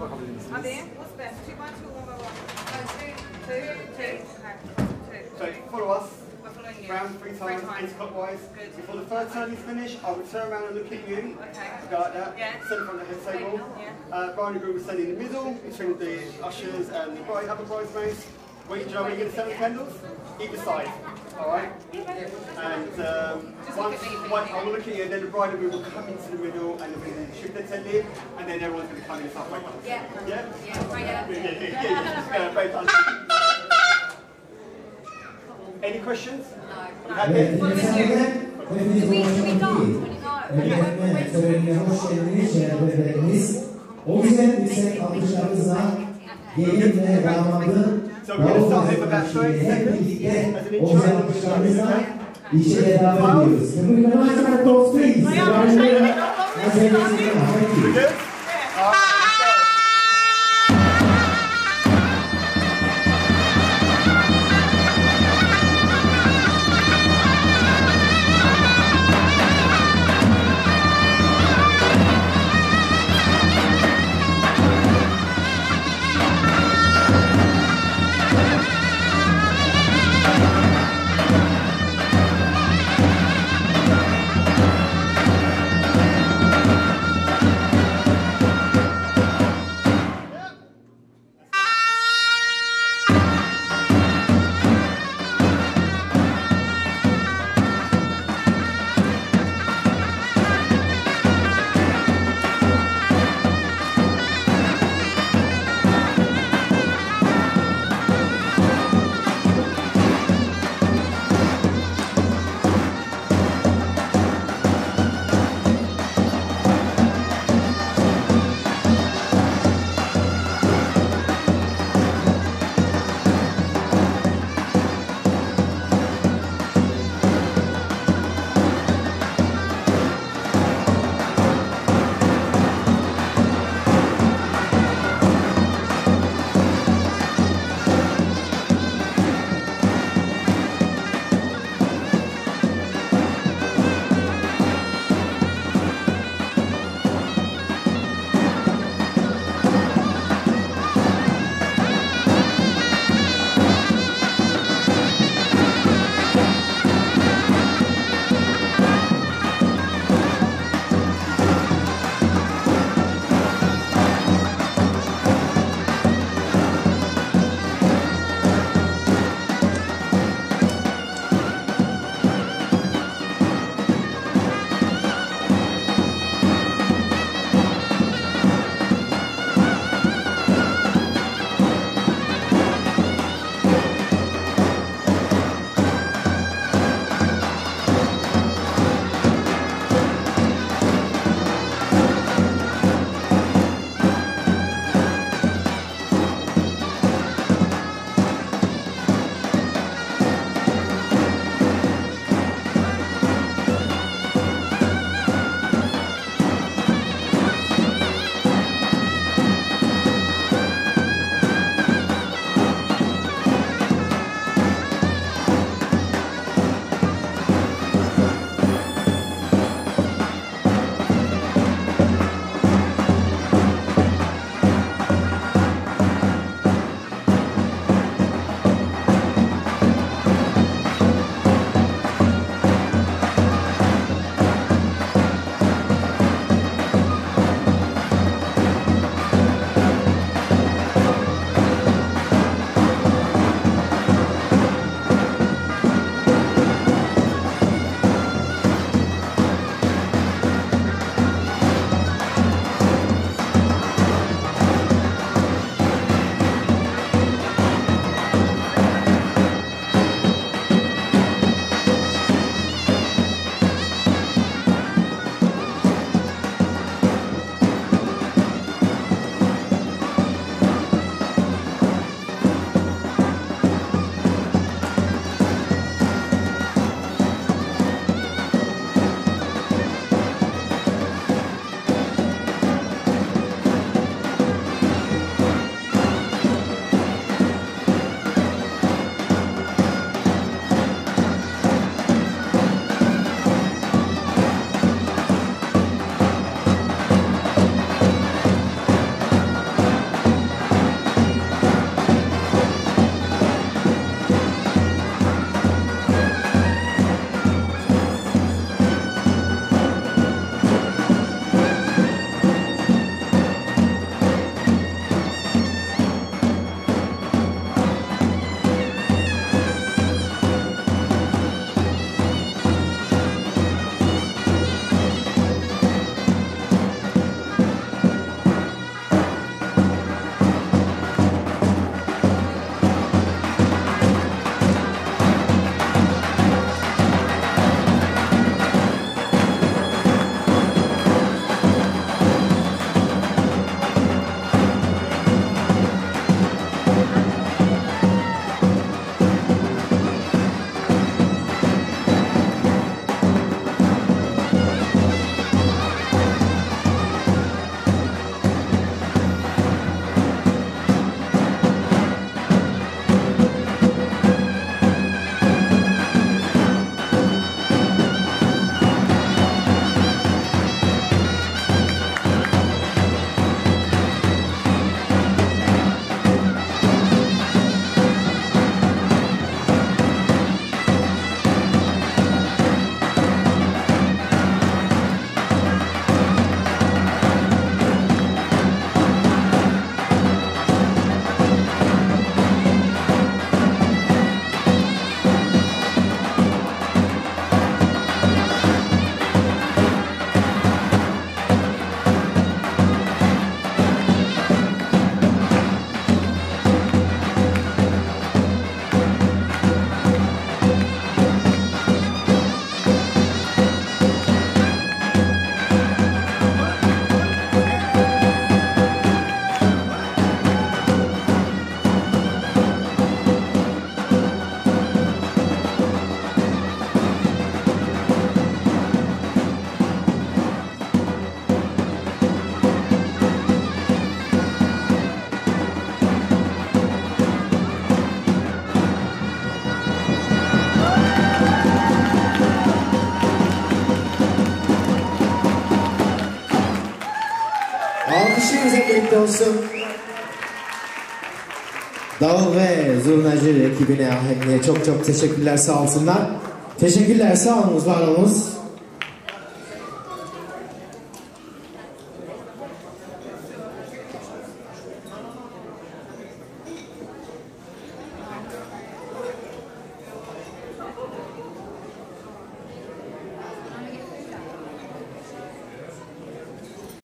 couple of minutes. What's best? Two by two, one by one? No, two, two, two. Okay. Two. So follow us. We're following you. Round three times, anti-clockwise. Good. Before the third turn is finished, I will turn around and look at you. Okay. Go like that. Yeah. Stand in front of the head table. Yeah. Uh, Brian and Groom will stand in the middle between the ushers and the bride, other bridesmaids. Where you, do you going to stand the candles? Either side. Alright? And um, once, one, I will look at you and then the bride and groom will come into the middle and then we'll shift their tent in and then everyone's going to come in this halfway house. Yeah. Yeah? Yeah, right, yeah. Yeah, yeah, yeah. yeah. Just, uh. Any questions? No. Evet, efendim, hepiniz hoş geldiniz. Efendim, törenine hoş geldiniz, şerefleriniz. O yüzden yüksek alkışlarınızla gelin ve damadın Davul Festivali'yle hep birlikte o güzel alkışlarınızla işe davet ediyoruz. Can we remind our folks, please? Efendim, hazırlıksınız. Thank you. Good? Alright, let's go. Alkışlarınızla birlikte olsun. Davul ve Zurnacı ekibine, ahemliğe çok çok teşekkürler sağ olsunlar. Teşekkürler sağ olunuz, var olunuz.